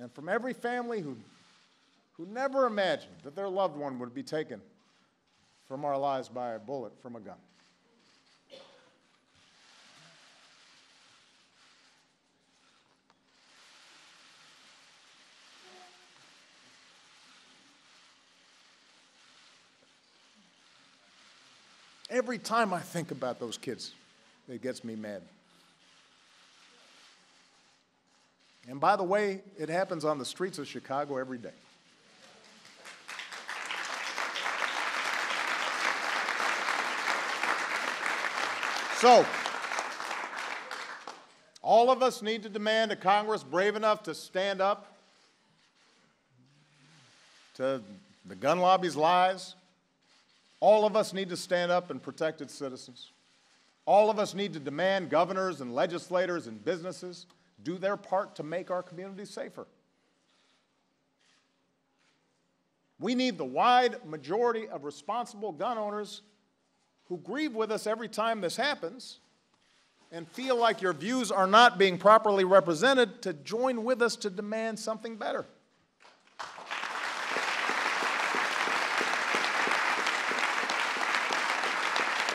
and from every family who, who never imagined that their loved one would be taken from our lives by a bullet from a gun. Every time I think about those kids, it gets me mad. And by the way, it happens on the streets of Chicago every day. So, all of us need to demand a Congress brave enough to stand up to the gun lobby's lies. All of us need to stand up and protect its citizens. All of us need to demand governors and legislators and businesses do their part to make our communities safer. We need the wide majority of responsible gun owners who grieve with us every time this happens and feel like your views are not being properly represented to join with us to demand something better.